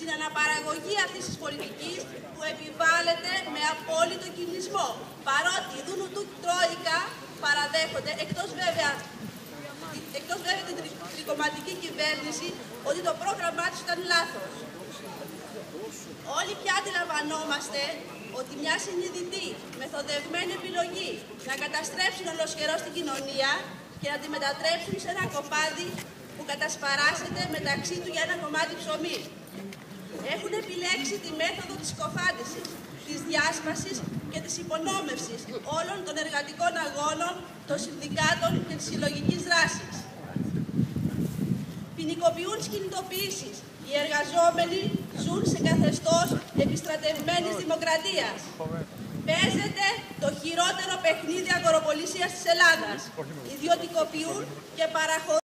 στην αναπαραγωγή αυτής της πολιτικής που επιβάλλεται με απόλυτο κινησμό. Παρότι η Δούνου του Τρόικα παραδέχονται, εκτός βέβαια, εκτός βέβαια την τρικοματική κυβέρνηση, ότι το πρόγραμμά της ήταν λάθος. Όλοι πια αντιλαμβανόμαστε ότι μια συνειδητή, μεθοδευμένη επιλογή να καταστρέψουν ολοσχερό την κοινωνία και να τη μετατρέψουν σε ένα κοπάδι που κατασπαράσεται μεταξύ του για ένα κομμάτι ψωμί. Έχουν επιλέξει τη μέθοδο της κοφάντησης, της διάσπασης και της υπονόμευσης όλων των εργατικών αγώνων, των συνδικάτων και της συλλογικής δράσης. Ποινικοποιούν τις κινητοποιήσεις. Οι εργαζόμενοι ζουν σε καθεστώς επιστρατευμένης δημοκρατίας. Παίζεται το χειρότερο παιχνίδι αγοροπολίσιας της Ελλάδας. Ιδιωτικοποιούν και παραχωρούν